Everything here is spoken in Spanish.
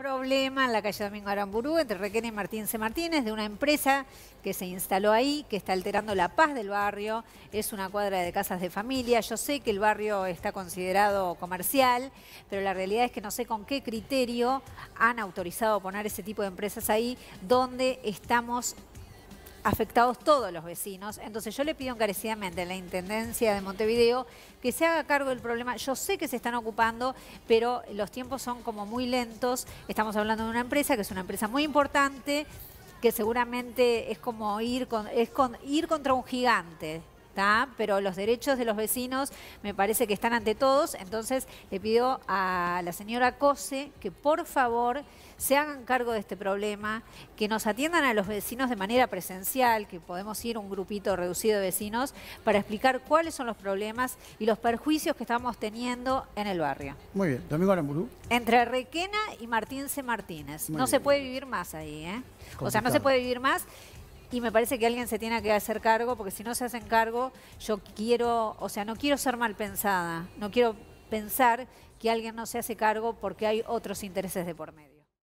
problema en la calle Domingo Aramburú entre Requena y Martín C. Martínez de una empresa que se instaló ahí, que está alterando la paz del barrio. Es una cuadra de casas de familia. Yo sé que el barrio está considerado comercial, pero la realidad es que no sé con qué criterio han autorizado poner ese tipo de empresas ahí, donde estamos afectados todos los vecinos. Entonces yo le pido encarecidamente a la Intendencia de Montevideo que se haga cargo del problema. Yo sé que se están ocupando, pero los tiempos son como muy lentos. Estamos hablando de una empresa que es una empresa muy importante, que seguramente es como ir, con, ir contra un gigante pero los derechos de los vecinos me parece que están ante todos, entonces le pido a la señora Cose que por favor se hagan cargo de este problema, que nos atiendan a los vecinos de manera presencial, que podemos ir un grupito reducido de vecinos para explicar cuáles son los problemas y los perjuicios que estamos teniendo en el barrio. Muy bien, Domingo Aramburú. Entre Requena y Martín C. Martínez. no se puede vivir más ahí, ¿eh? O sea, no se puede vivir más y me parece que alguien se tiene que hacer cargo, porque si no se hacen cargo, yo quiero, o sea, no quiero ser mal pensada, no quiero pensar que alguien no se hace cargo porque hay otros intereses de por medio.